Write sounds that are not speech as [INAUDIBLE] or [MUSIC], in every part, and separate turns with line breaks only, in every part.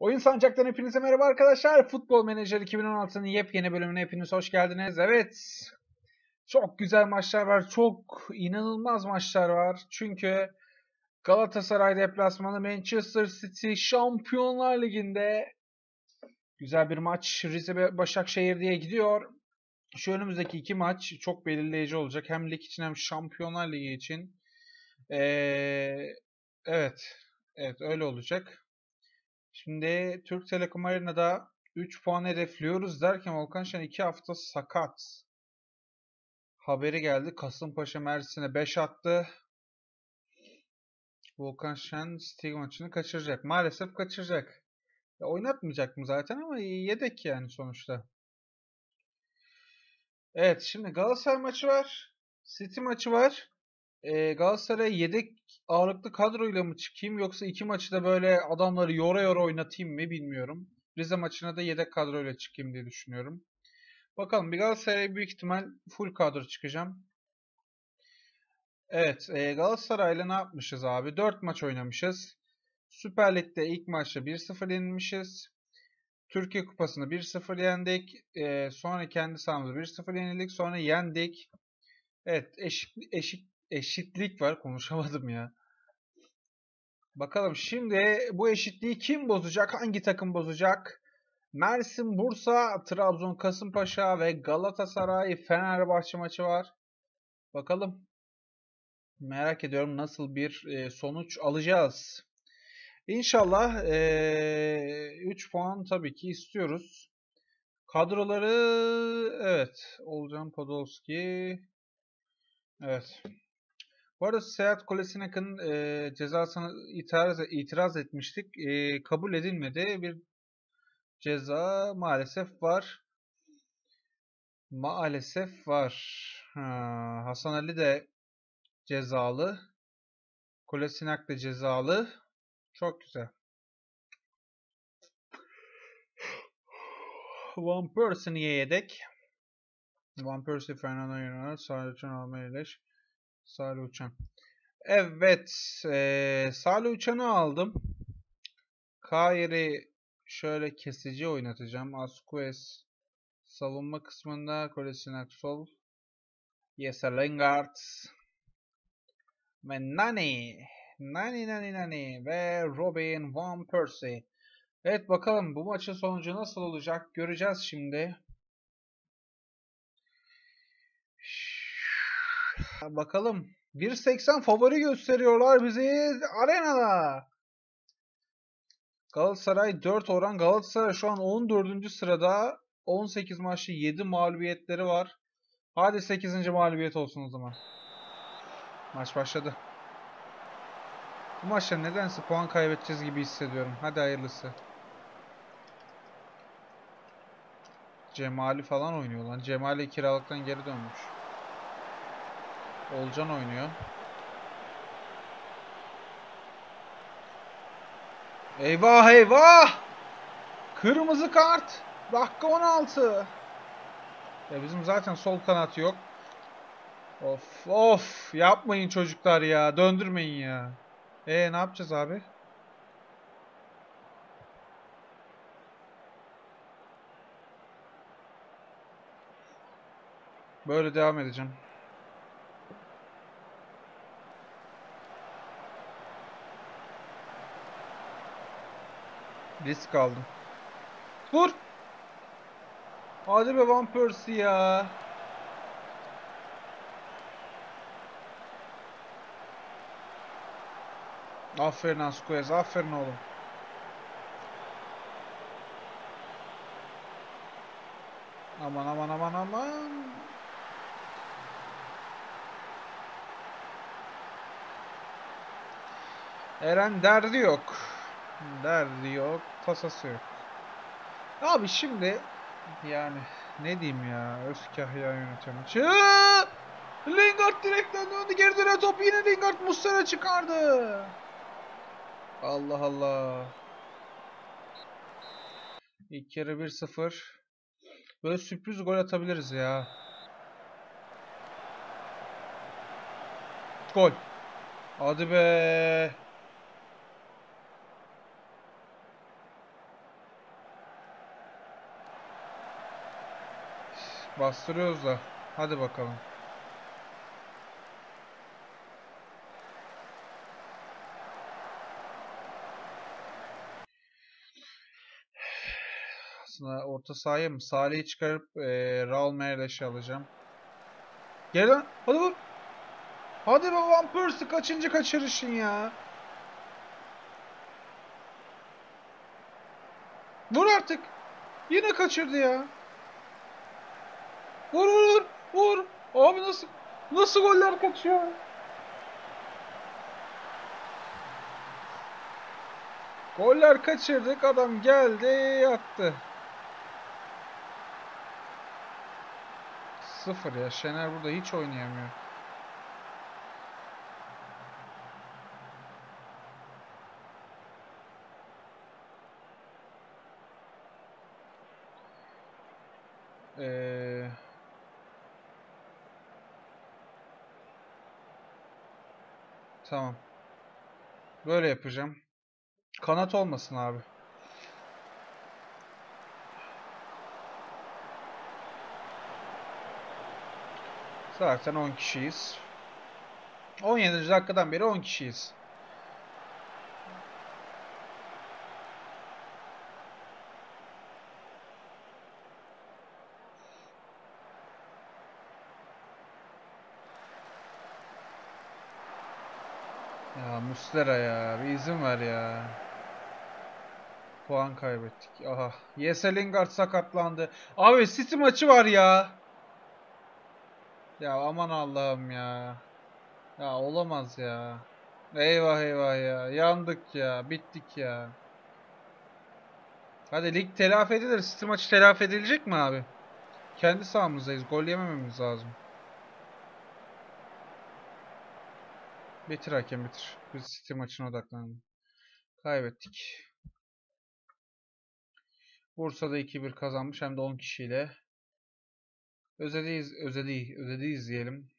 Oyun Sancak'tan hepinize merhaba arkadaşlar. Futbol Menajer 2016'nın yepyeni bölümüne hepiniz hoş geldiniz. Evet, çok güzel maçlar var. Çok inanılmaz maçlar var. Çünkü Galatasaray deplasmanı Manchester City Şampiyonlar Ligi'nde güzel bir maç Rize Başakşehir diye gidiyor. Şu önümüzdeki iki maç çok belirleyici olacak. Hem lig için hem Şampiyonlar Ligi için. Ee, evet, evet öyle olacak. Şimdi Türk Telekom Arena'da 3 puan hedefliyoruz derken Volkan Şen 2 hafta sakat. Haberi geldi. Kasımpaşa Mersin'e 5 attı. Volkan Şen Stig maçını kaçıracak. Maalesef kaçıracak. Ya oynatmayacak mı zaten ama yedek yani sonuçta. Evet şimdi Galatasaray maçı var. City maçı var. Ee, Galatasaray yedek ağırlıklı kadroyla mı çıkayım yoksa iki maçı da böyle adamları yora yora oynatayım mı bilmiyorum. Rize maçına da yedek kadroyla çıkayım diye düşünüyorum. Bakalım bir Galatasaray'a büyük ihtimal full kadro çıkacağım. Evet e, Galatasaray'la ne yapmışız abi? 4 maç oynamışız. Süper Lig'de ilk maçta 1-0 yenilmişiz. Türkiye Kupası'nda 1-0 yendik. E, sonra kendi sahamızda 1-0 yenildik. Sonra yendik. Evet eşit, eşit, eşitlik var. Konuşamadım ya. Bakalım şimdi bu eşitliği kim bozacak? Hangi takım bozacak? Mersin, Bursa, Trabzon, Kasımpaşa ve Galatasaray, Fenerbahçe maçı var. Bakalım. Merak ediyorum nasıl bir e, sonuç alacağız. İnşallah e, 3 puan tabii ki istiyoruz. Kadroları evet. Olcan Podolski. Evet. Bu arada Seyahat Kulesi'ne yakın e, cezasını itiraz, itiraz etmiştik. E, kabul edilmedi. Bir ceza maalesef var. Maalesef var. Ha, Hasan Ali de cezalı. Kulesinak da cezalı. Çok güzel. One Person yedek. One Person Fernando Yunus. Sadece Uçan Almeyleş. Salih Uçan. Evet. E, Salih Uçan'ı aldım. Kairi şöyle kesici oynatacağım. Asquez savunma kısmında Kolesinak sol. Yeser Lingard. Ve Nani. Nani Nani Nani. Ve Robin Van Persie. Evet bakalım bu maçın sonucu nasıl olacak göreceğiz şimdi. Bakalım. 1.80 favori gösteriyorlar bizi arenada. Galatasaray 4 oran. Galatasaray şu an 14. sırada. 18 maçta 7 mağlubiyetleri var. Hadi 8. mağlubiyet olsun o zaman. Maç başladı. Bu maçta nedense puan kaybedeceğiz gibi hissediyorum. Hadi hayırlısı. Cemali falan oynuyor lan. Cemali kiralıktan geri dönmüş. Olcan oynuyor. Eyvah eyvah! Kırmızı kart. Dakika 16. Ya bizim zaten sol kanat yok. Of of yapmayın çocuklar ya. Döndürmeyin ya. E ne yapacağız abi? Böyle devam edeceğim. Risk aldım. Vur! Hadi be Van Persie ya. Aferin Asquez. Aferin oğlum. Aman aman aman aman. Eren derdi yok. Derdi yok. Tasası yok. Abi şimdi yani ne diyeyim ya Özkahya yönetiyor maçı. Lingard direkten döndü geri dönen top yine Lingard Muslera çıkardı. Allah Allah. İlk kere 1-0. Böyle sürpriz gol atabiliriz ya. Gol. Hadi be. Bastırıyoruz da. Hadi bakalım. Aslında orta sahaya mı? Salih'i çıkarıp eee Raul Meireş'i alacağım. Gel lan. Hadi vur. Hadi be Van Persie kaçıncı kaçırışın ya? Vur artık. Yine kaçırdı ya. Vur vur vur. Abi nasıl nasıl goller kaçıyor? Goller kaçırdık. Adam geldi yattı. Sıfır ya. Şener burada hiç oynayamıyor. Tamam. Böyle yapacağım. Kanat olmasın abi. Zaten 10 kişiyiz. 17. dakikadan beri 10 kişiyiz. Ya Muslera ya. Bir izin ver ya. Puan kaybettik. Aha. Lingard sakatlandı. Abi City maçı var ya. Ya aman Allah'ım ya. Ya olamaz ya. Eyvah eyvah ya. Yandık ya. Bittik ya. Hadi lig telafi edilir. City maçı telafi edilecek mi abi? Kendi sahamızdayız. Gol yemememiz lazım. Bitir hakem bitir. Biz City maçına odaklanalım. Kaybettik. Bursa'da 2-1 kazanmış hem de 10 kişiyle. Özeliyiz, özeli, özeli izleyelim.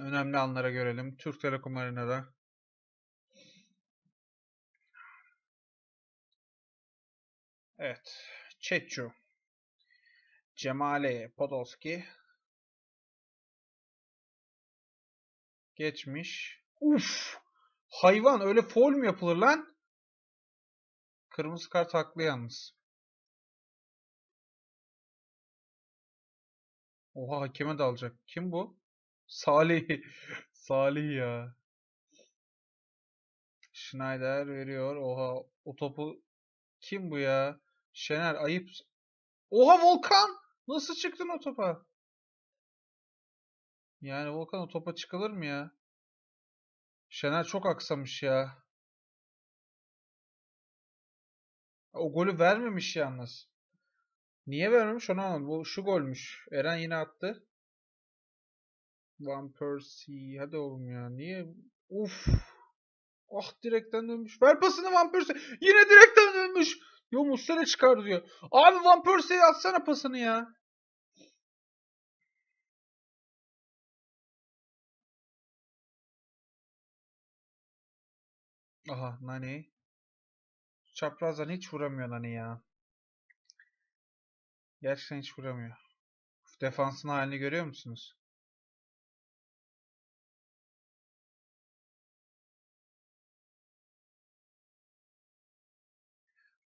Önemli anlara görelim. Türk Telekom Arena'da. Evet. Çeçu. Cemale Podolski. Geçmiş. Uf! Hayvan öyle foul mu yapılır lan? Kırmızı kart haklı yalnız. Oha hakeme de alacak. Kim bu? Salih. [LAUGHS] Salih ya. Schneider veriyor. Oha o topu kim bu ya? Şener ayıp. Oha Volkan! Nasıl çıktın o topa? Yani Volkan o topa çıkılır mı ya? Şener çok aksamış ya. O golü vermemiş yalnız. Niye vermemiş onu anlamadım. Bu şu golmüş. Eren yine attı. Van Persie. Hadi oğlum ya. Niye? Uf. Ah direkten dönmüş. Ver pasını Van Persie. Yine direkten dönmüş. Yo Muslera çıkar diyor. Abi Van Persie'ye atsana pasını ya. Aha Nani. Çaprazdan hiç vuramıyor Nani ya. Gerçekten hiç vuramıyor. Defansın halini görüyor musunuz?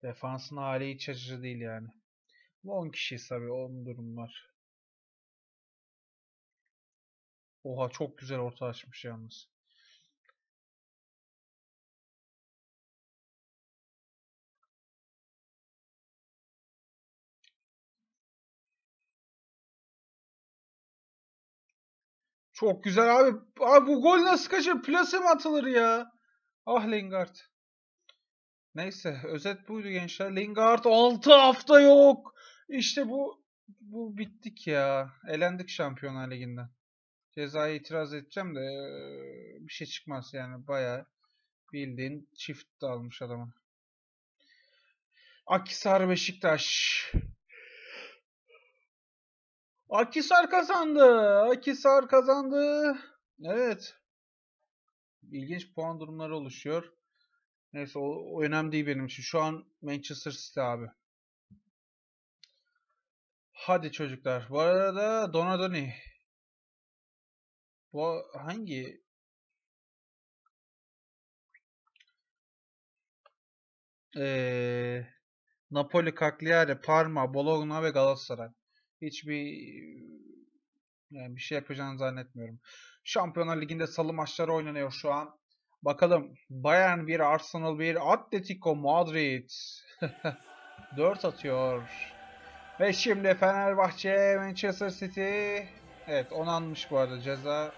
Defansın hali hiç açıcı değil yani. Bu 10 kişiyiz tabii. 10 durum var. Oha çok güzel orta açmış yalnız. Çok güzel abi. Abi bu gol nasıl kaçır? Plase mi atılır ya? Ah Lingard. Neyse özet buydu gençler. Lingard 6 hafta yok. İşte bu bu bittik ya. Elendik Şampiyonlar Ligi'nden. Cezaya itiraz edeceğim de bir şey çıkmaz yani bayağı bildiğin çift de almış adamı. Akhisar Beşiktaş. Akhisar kazandı. Akhisar kazandı. Evet. İlginç puan durumları oluşuyor. Neyse o, o önemli değil benim için. Şu an Manchester City abi. Hadi çocuklar. Bu arada Donadoni. Bu hangi? Ee, Napoli, Cagliari, Parma, Bologna ve Galatasaray. Hiçbir yani bir şey yapacağını zannetmiyorum. Şampiyonlar Ligi'nde salı maçları oynanıyor şu an. Bakalım Bayern 1, Arsenal 1, Atletico Madrid [LAUGHS] 4 atıyor. Ve şimdi Fenerbahçe, Manchester City. Evet onanmış bu arada ceza.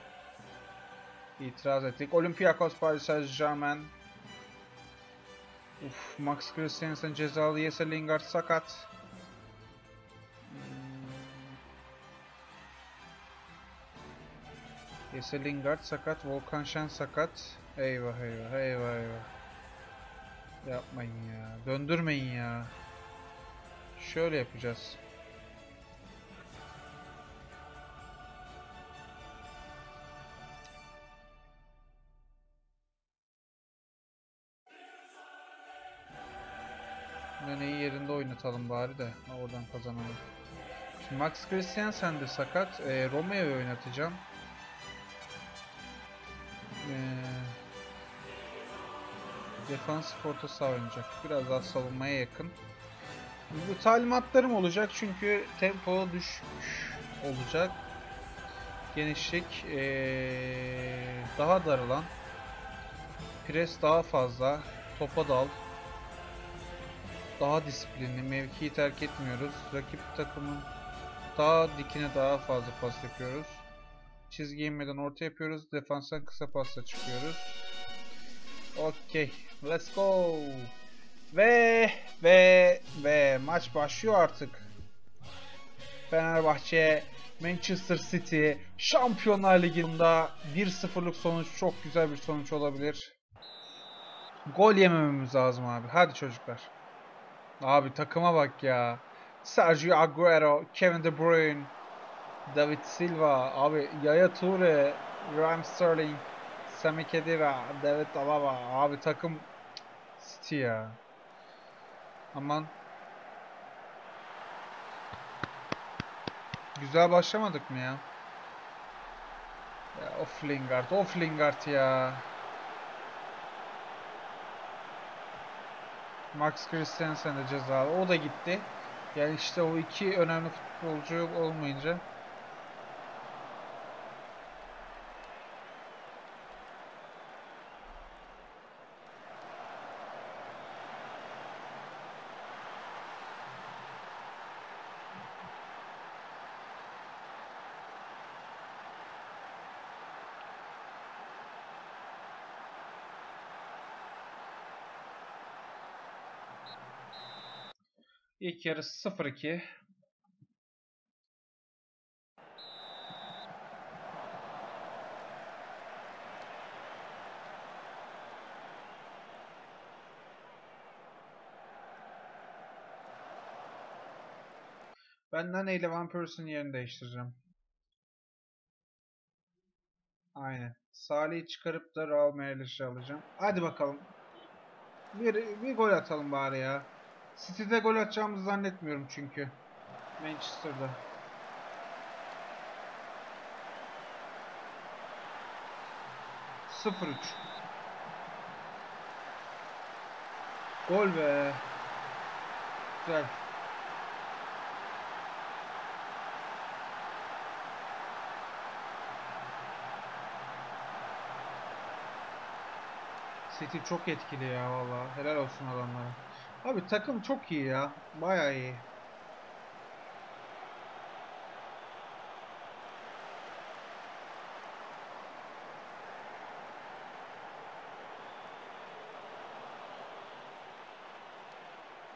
İtiraz ettik. Olympiakos, Paris Saint Germain. Uf, Max Christiansen cezalı. Jesse Lingard sakat. Jesse Lingard sakat. Volkan Şen sakat. Eyvah eyvah eyvah eyvah. Yapmayın ya. Döndürmeyin ya. Şöyle yapacağız. Neneyi yerinde oynatalım bari de oradan kazanalım. Şimdi Max Christiansen de sakat. E, Romeo'yu oynatacağım. E, defansif orta saha. Biraz daha savunmaya yakın. Bu talimatlarım olacak çünkü tempo düşmüş olacak. Genişlik ee, daha darılan. Pres daha fazla. Topa dal. Daha disiplinli. Mevkiyi terk etmiyoruz. Rakip takımın daha dikine daha fazla pas yapıyoruz. Çizgi inmeden orta yapıyoruz. Defanstan kısa pasla çıkıyoruz. Okey. Let's go. Ve ve ve maç başlıyor artık. Fenerbahçe Manchester City Şampiyonlar Ligi'nde 1-0'lık sonuç çok güzel bir sonuç olabilir. Gol yemememiz lazım abi. Hadi çocuklar. Abi takıma bak ya. Sergio Aguero, Kevin De Bruyne, David Silva, abi Yaya Toure, Raheem Sterling, Sami Khedira, David Alaba. Abi takım City ya. Aman. Güzel başlamadık mı ya? Ya of Lingard, of Lingard ya. Max Christensen de cezalı. O da gitti. Yani işte o iki önemli futbolcu olmayınca 2 yarı 0-2. Ben Nane ile Van yerini değiştireceğim. Aynen. Salih'i çıkarıp da Raul Merliş'i alacağım. Hadi bakalım. Bir, bir gol atalım bari ya. City'de gol atacağımızı zannetmiyorum çünkü. Manchester'da. Sıfır üç. Gol be. Güzel. City çok etkili ya valla. Helal olsun adamlara. Abi takım çok iyi ya. Bayağı iyi.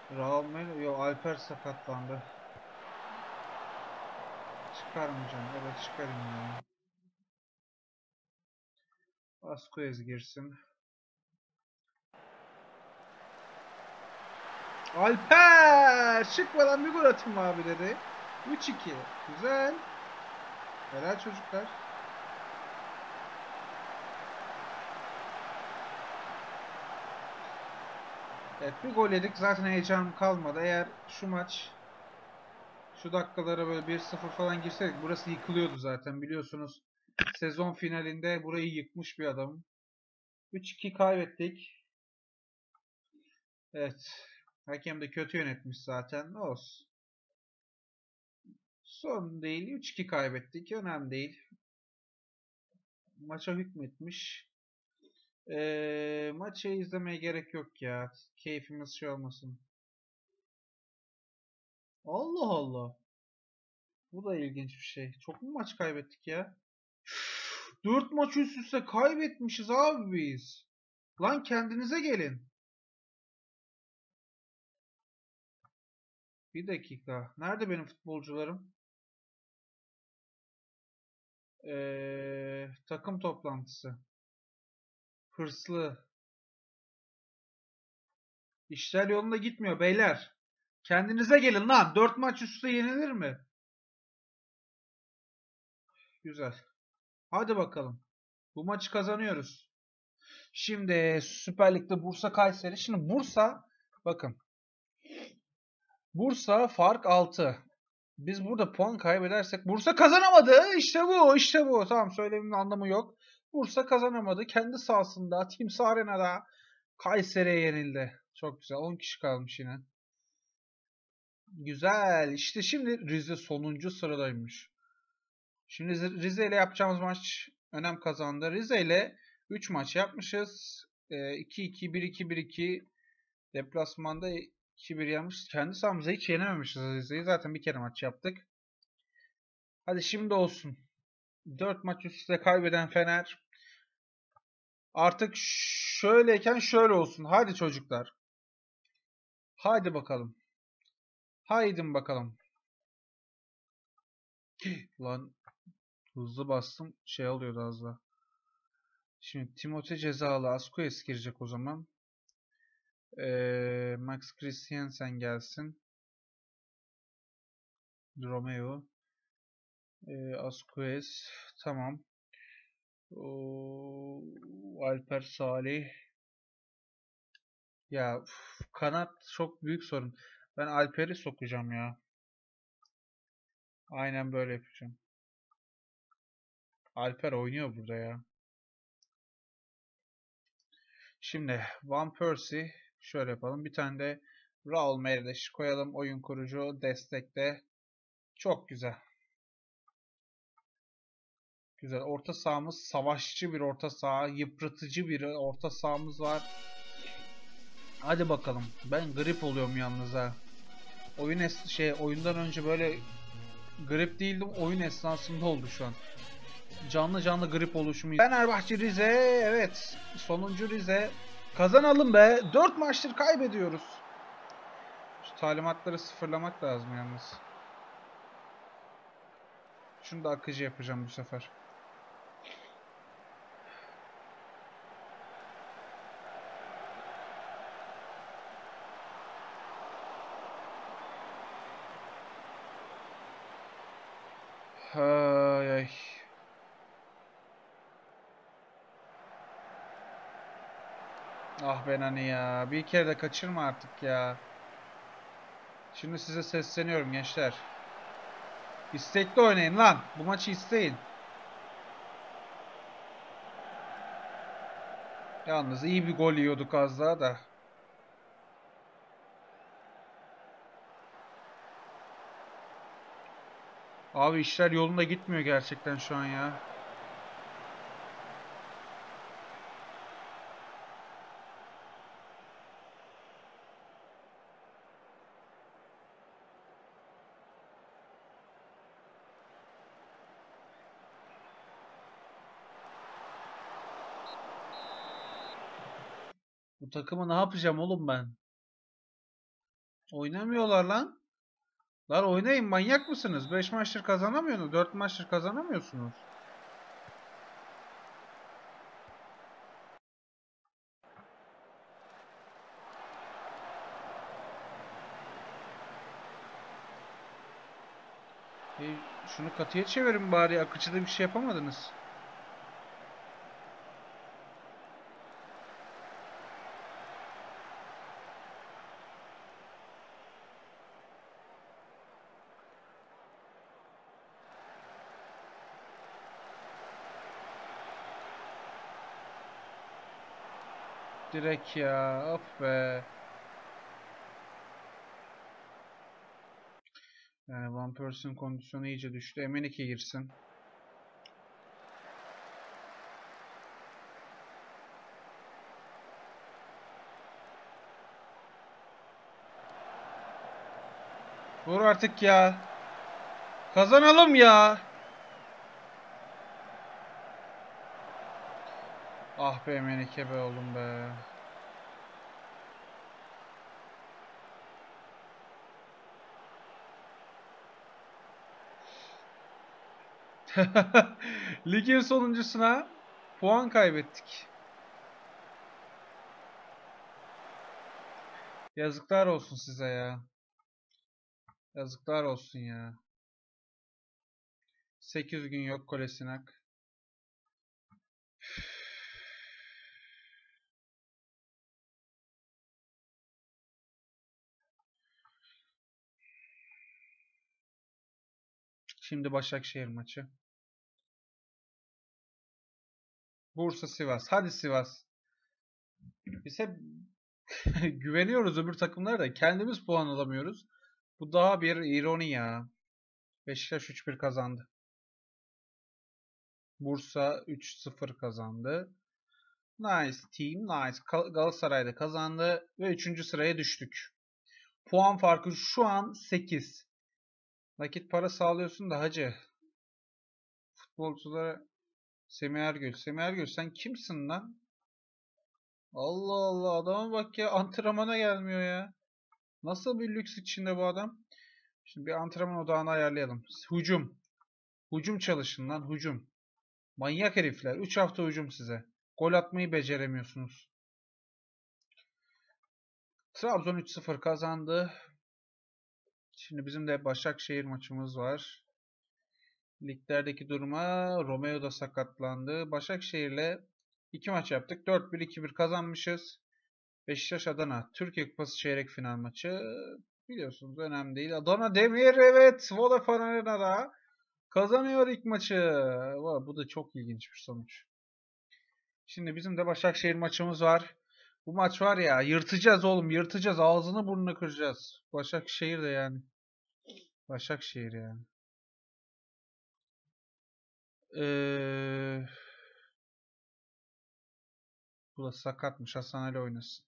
Raul Melo, yo Alper sakatlandı. Çıkarmayacağım. Evet çıkarayım ya. Vasquez girsin. Alper! Çıkmadan bir gol atayım abi dedi. 3-2. Güzel. Helal çocuklar. Evet bir gol yedik. Zaten heyecanım kalmadı. Eğer şu maç Şu dakikalara böyle 1-0 falan girseydik burası yıkılıyordu zaten biliyorsunuz. Sezon finalinde burayı yıkmış bir adam. 3-2 kaybettik. Evet. Hakem de kötü yönetmiş zaten. Olsun. Son değil. 3-2 kaybettik. Önemli değil. Maça hükmetmiş. Ee, maçı izlemeye gerek yok ya. Keyfimiz şey olmasın. Allah Allah. Bu da ilginç bir şey. Çok mu maç kaybettik ya? 4 maç üst üste kaybetmişiz abi biz. Lan kendinize gelin. Bir dakika. Nerede benim futbolcularım? Ee, takım toplantısı. Hırslı. İşler yolunda gitmiyor beyler. Kendinize gelin lan. 4 maç üst üste yenilir mi? Güzel. Hadi bakalım. Bu maçı kazanıyoruz. Şimdi Süper Lig'de Bursa Kayseri. Şimdi Bursa bakın. Bursa fark 6. Biz burada puan kaybedersek Bursa kazanamadı. İşte bu, işte bu. Tamam söylemenin anlamı yok. Bursa kazanamadı. Kendi sahasında, Timsah Arena'da Kayseri'ye yenildi. Çok güzel. 10 kişi kalmış yine. Güzel. İşte şimdi Rize sonuncu sıradaymış. Şimdi Rize ile yapacağımız maç önem kazandı. Rize ile 3 maç yapmışız. 2-2, 1-2, 1-2. Deplasmanda 2-1 yenmiş. Kendi sahamızda hiç yenememişiz Rize'yi. Zaten bir kere maç yaptık. Hadi şimdi olsun. 4 maç üst üste kaybeden Fener. Artık şöyleyken şöyle olsun. Hadi çocuklar. Haydi bakalım. Haydi bakalım. [GASPS] Lan hızlı bastım. Şey oluyordu az daha. Şimdi Timote cezalı. Asquez girecek o zaman. Ee, Max Christiansen gelsin. Romeo. Ee, Asquez. Tamam. O, Alper Salih. Ya uf, kanat çok büyük sorun. Ben Alper'i sokacağım ya. Aynen böyle yapacağım. Alper oynuyor burada ya. Şimdi Van Persie şöyle yapalım. Bir tane de Raul Meireles koyalım. Oyun kurucu destekte. Çok güzel. Güzel. Orta sahamız savaşçı bir orta saha. Yıpratıcı bir orta sahamız var. Hadi bakalım. Ben grip oluyorum yalnız ha. Oyun es şey oyundan önce böyle grip değildim. Oyun esnasında oldu şu an. Canlı canlı grip oluşumu. Fenerbahçe Rize. Evet. Sonuncu Rize. Kazanalım be. 4 maçtır kaybediyoruz. Şu talimatları sıfırlamak lazım yalnız. Şunu da akıcı yapacağım bu sefer. Ah ben hani ya. Bir kere de kaçırma artık ya. Şimdi size sesleniyorum gençler. İstekli oynayın lan. Bu maçı isteyin. Yalnız iyi bir gol yiyorduk az daha da. Abi işler yolunda gitmiyor gerçekten şu an ya. Bu takımı ne yapacağım oğlum ben? Oynamıyorlar lan. Lan oynayın manyak mısınız? 5 maçtır kazanamıyorsunuz. 4 maçtır kazanamıyorsunuz. E, şunu katıya çevirin bari. Akıcıda bir şey yapamadınız. Direkt ya. Of be. Yani Van Persie'nin kondisyonu iyice düştü. Emenike girsin. Vur artık ya. Kazanalım ya. Ah be Menike be oğlum be. [LAUGHS] Ligin sonuncusuna puan kaybettik. Yazıklar olsun size ya. Yazıklar olsun ya. 8 gün yok Kolesinak. Şimdi Başakşehir maçı. Bursa Sivas. Hadi Sivas. Biz hep [LAUGHS] güveniyoruz öbür takımlara da kendimiz puan alamıyoruz. Bu daha bir ironi ya. Beşiktaş 3-1 kazandı. Bursa 3-0 kazandı. Nice team, nice. Gal- Galatasaray da kazandı ve 3. sıraya düştük. Puan farkı şu an 8. Nakit para sağlıyorsun da hacı. Futbolculara Semih Ergül. Semih Ergül sen kimsin lan? Allah Allah adama bak ya antrenmana gelmiyor ya. Nasıl bir lüks içinde bu adam? Şimdi bir antrenman odağını ayarlayalım. Hücum. Hücum çalışın lan hücum. Manyak herifler. 3 hafta hücum size. Gol atmayı beceremiyorsunuz. Trabzon 3-0 kazandı. Şimdi bizim de Başakşehir maçımız var. Liglerdeki duruma Romeo da sakatlandı. Başakşehir'le iki maç yaptık. 4-1 2-1 kazanmışız. Beşiktaş Adana Türkiye Kupası çeyrek final maçı. Biliyorsunuz önemli değil. Adana Demir evet Vodafone Arena'da kazanıyor ilk maçı. Bu da çok ilginç bir sonuç. Şimdi bizim de Başakşehir maçımız var. Bu maç var ya yırtacağız oğlum yırtacağız. Ağzını burnunu kıracağız. Başakşehir de yani. Başakşehir yani. Ee, bu da sakatmış. Hasan Ali oynasın.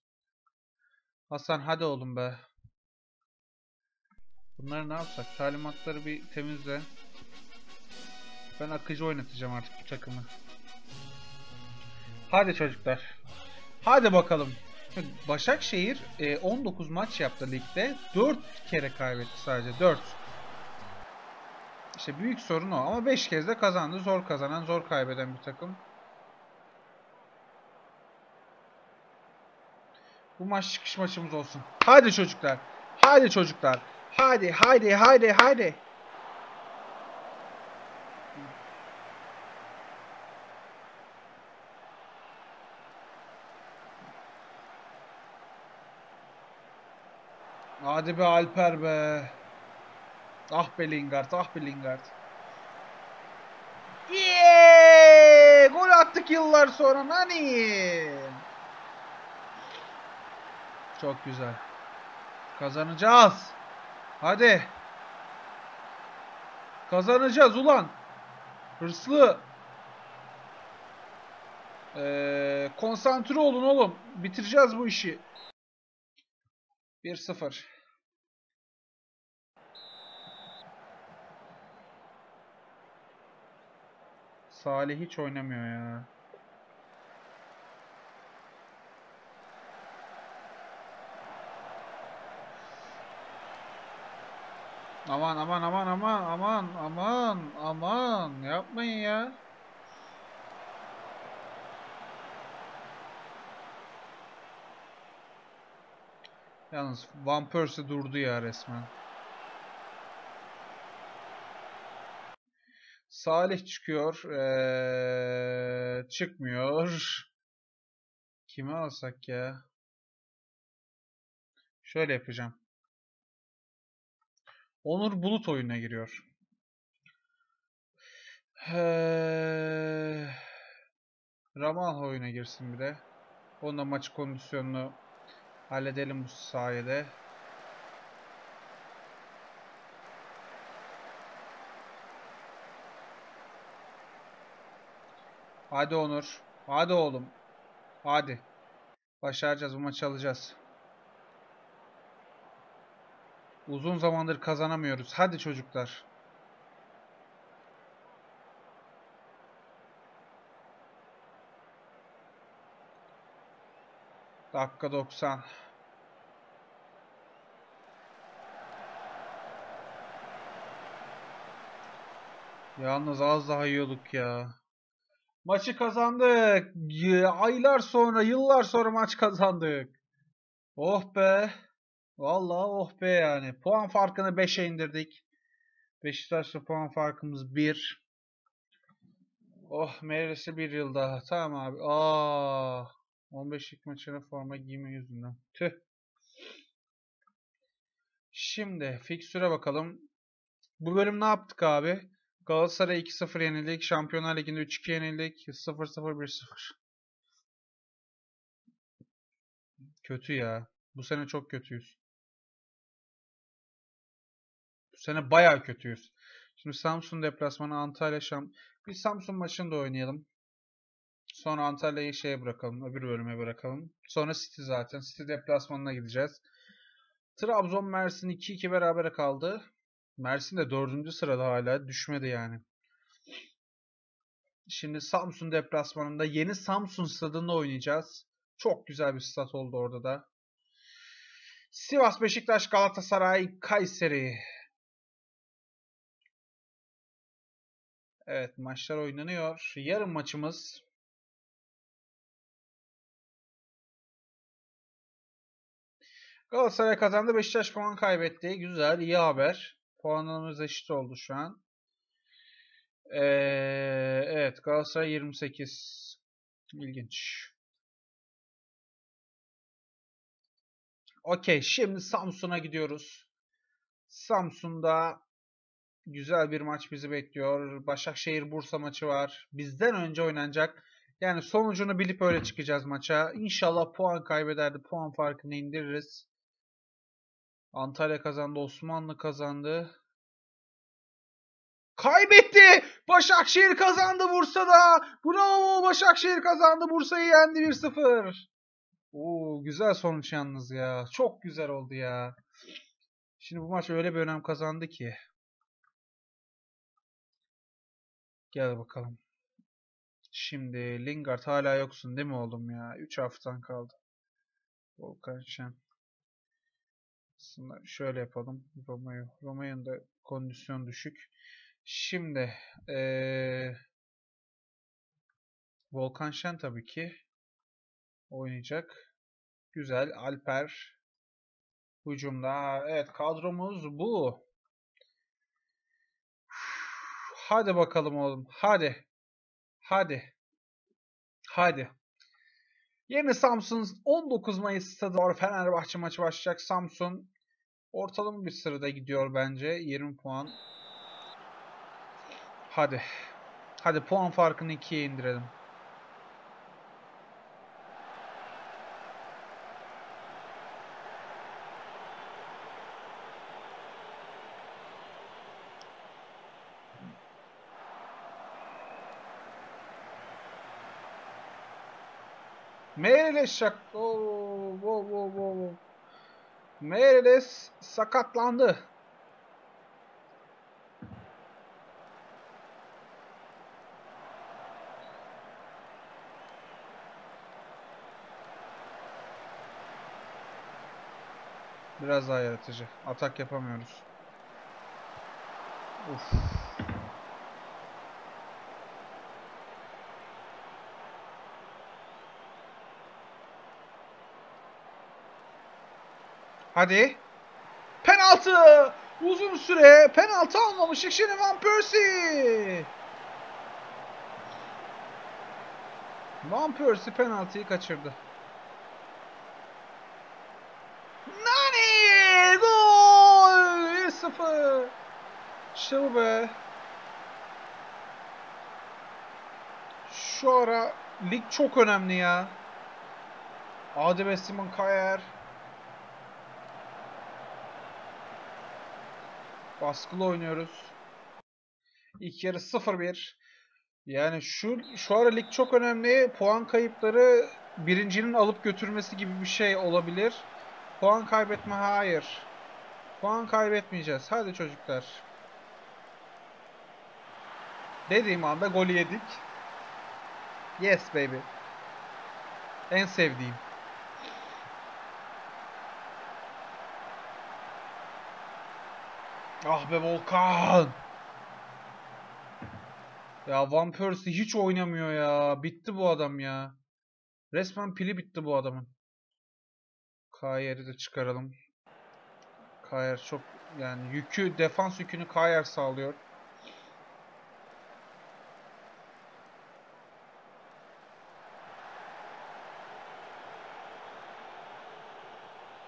Hasan hadi oğlum be. Bunları ne yapsak? Talimatları bir temizle. Ben akıcı oynatacağım artık bu takımı. Hadi çocuklar. Hadi bakalım. Başakşehir e, 19 maç yaptı ligde. 4 kere kaybetti sadece. 4. İşte büyük sorun o. Ama 5 kez de kazandı. Zor kazanan, zor kaybeden bir takım. Bu maç çıkış maçımız olsun. Hadi çocuklar. Hadi çocuklar. Hadi, hadi, hadi, hadi. Hadi be Alper be. Ah be Lingard, ah be Lingard. Yeee! Gol attık yıllar sonra nani? Çok güzel. Kazanacağız. Hadi. Kazanacağız ulan. Hırslı. Ee, konsantre olun oğlum. Bitireceğiz bu işi. 1-0. Salih hiç oynamıyor ya. Aman aman aman aman aman aman aman yapmayın ya. Yalnız Van Persie durdu ya resmen. Salih çıkıyor. Ee, çıkmıyor. Kimi alsak ya? Şöyle yapacağım. Onur Bulut oyuna giriyor. Ee, Ramal oyuna girsin bir de. Onunla maç kondisyonunu halledelim bu sayede. Hadi Onur. Hadi oğlum. Hadi. Başaracağız. Bu maçı alacağız. Uzun zamandır kazanamıyoruz. Hadi çocuklar. Dakika 90. Yalnız az daha yiyorduk ya. Maçı kazandık. Aylar sonra, yıllar sonra maç kazandık. Oh be. Vallahi oh be yani. Puan farkını 5'e indirdik. Beşiktaş'la puan farkımız 1. Oh meyvesi bir yıl daha. Tamam abi. Aa, 15'lik maçına forma giyme yüzünden. Tüh. Şimdi fikstüre bakalım. Bu bölüm ne yaptık abi? Galatasaray 2-0 yenildik. Şampiyonlar Ligi'nde 3-2 yenildik. 0-0-1-0. Kötü ya. Bu sene çok kötüyüz. Bu sene bayağı kötüyüz. Şimdi Samsun deplasmanı Antalya Şam. Biz Samsun maçını da oynayalım. Sonra Antalya'yı şeye bırakalım. Öbür bölüme bırakalım. Sonra City zaten. City deplasmanına gideceğiz. Trabzon Mersin 2-2 berabere kaldı. Mersin de 4. sırada hala. Düşmedi yani. Şimdi Samsun deplasmanında yeni Samsun stadında oynayacağız. Çok güzel bir stat oldu orada da. Sivas, Beşiktaş, Galatasaray, Kayseri. Evet maçlar oynanıyor. Yarın maçımız Galatasaray kazandı. Beşiktaş puan kaybetti. Güzel, iyi haber. Puanlarımız eşit oldu şu an. Ee, evet Galatasaray 28. İlginç. Okey şimdi Samsun'a gidiyoruz. Samsun'da güzel bir maç bizi bekliyor. Başakşehir Bursa maçı var. Bizden önce oynanacak. Yani sonucunu bilip öyle çıkacağız maça. İnşallah puan kaybederdi. Puan farkını indiririz. Antalya kazandı. Osmanlı kazandı. Kaybetti. Başakşehir kazandı Bursa'da. Bravo Başakşehir kazandı. Bursa'yı yendi 1-0. Oo, güzel sonuç yalnız ya. Çok güzel oldu ya. Şimdi bu maç öyle bir önem kazandı ki. Gel bakalım. Şimdi Lingard hala yoksun değil mi oğlum ya? 3 haftan kaldı. Volkan Şen. Aslında şöyle yapalım. Romeo. Romeo'nun da kondisyon düşük. Şimdi ee, Volkan Şen tabii ki oynayacak. Güzel. Alper hücumda. Evet kadromuz bu. Hadi bakalım oğlum. Hadi. Hadi. Hadi. Yeni Samsun 19 Mayıs stadı. Fenerbahçe maçı başlayacak. Samsun ortalama bir sırada gidiyor bence. 20 puan. Hadi. Hadi puan farkını 2'ye indirelim. Şak... Oo, wow, wow, wow. Meireles sakatlandı. Biraz daha yaratıcı. Atak yapamıyoruz. Uf. Hadi. Penaltı. Uzun süre penaltı almamıştık. Şimdi Van Persie. Van Persie penaltıyı kaçırdı. Nani! Gol! 1-0. İşte bu be. Şu ara lig çok önemli ya. Ve Simon Kayer. Baskılı oynuyoruz. İlk yarı 0-1. Yani şu şu ara lig çok önemli. Puan kayıpları birincinin alıp götürmesi gibi bir şey olabilir. Puan kaybetme hayır. Puan kaybetmeyeceğiz. Hadi çocuklar. Dediğim anda golü yedik. Yes baby. En sevdiğim. Ah be Volkan. Ya Van Persie hiç oynamıyor ya. Bitti bu adam ya. Resmen pili bitti bu adamın. Kayer'i de çıkaralım. Kayer çok yani yükü defans yükünü Kayer sağlıyor.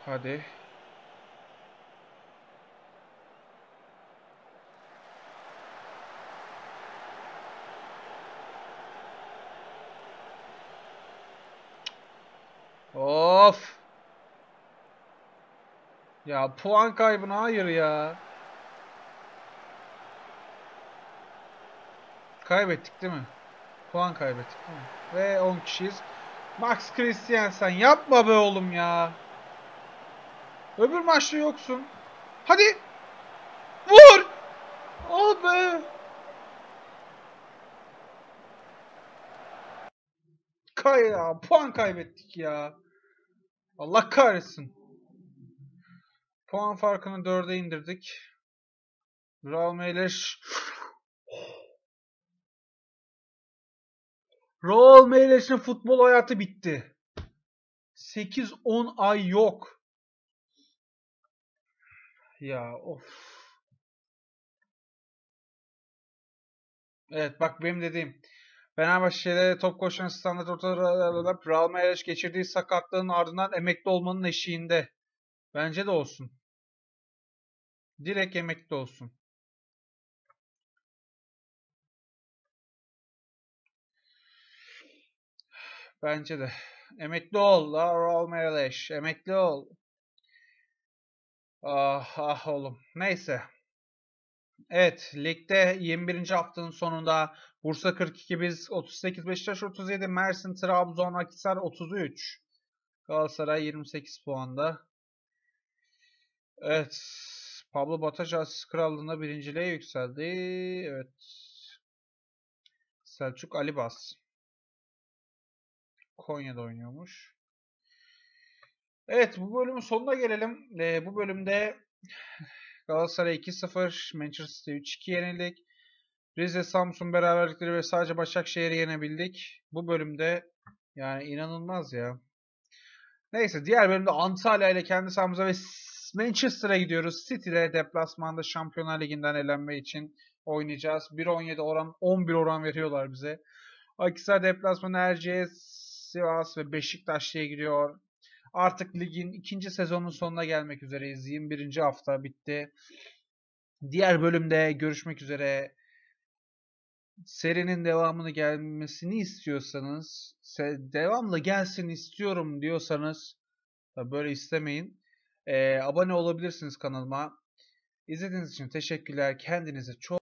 Hadi. Of. Ya puan kaybına hayır ya. Kaybettik değil mi? Puan kaybettik değil mi? Ve 10 kişiyiz. Max Christiansen yapma be oğlum ya. Öbür maçta yoksun. Hadi. Vur. Oh be. Kay ya. Puan kaybettik ya. Allah kahretsin. Puan farkını 4'e indirdik. Real Meyleş Real Meyleş'in futbol hayatı bitti. 8-10 ay yok. Ya of. Evet bak benim dediğim. Fenerbahçe'de top koşan standart ortada Real Meyleş geçirdiği sakatlığın ardından emekli olmanın eşiğinde. Bence de olsun. Direkt emekli olsun. Bence de. Emekli ol la Real Meyleş. Emekli ol. Ah ah oğlum. Neyse. Evet, ligde 21. haftanın sonunda Bursa 42 biz 38 Beşiktaş 37 Mersin Trabzon Akhisar 33 Galatasaray 28 puanda. Evet. Pablo Bataja asist krallığına birinciliğe yükseldi. Evet. Selçuk Alibas. Konya'da oynuyormuş. Evet bu bölümün sonuna gelelim. Ee, bu bölümde Galatasaray 2-0, Manchester City 3-2 yenildik. Rize Samsun beraberlikleri ve sadece Başakşehir'i yenebildik. Bu bölümde yani inanılmaz ya. Neyse diğer bölümde Antalya ile kendi sahamıza ve Manchester'a gidiyoruz. City'de deplasmanda Şampiyonlar Ligi'nden elenme için oynayacağız. 1.17 oran 11 oran veriyorlar bize. Akhisar deplasmanı Erciyes, Sivas ve Beşiktaş diye gidiyor. Artık ligin ikinci sezonun sonuna gelmek üzereyiz. 21. hafta bitti. Diğer bölümde görüşmek üzere. Serinin devamını gelmesini istiyorsanız, devamlı gelsin istiyorum diyorsanız, böyle istemeyin. Ee, abone olabilirsiniz kanalıma. İzlediğiniz için teşekkürler. Kendinize çok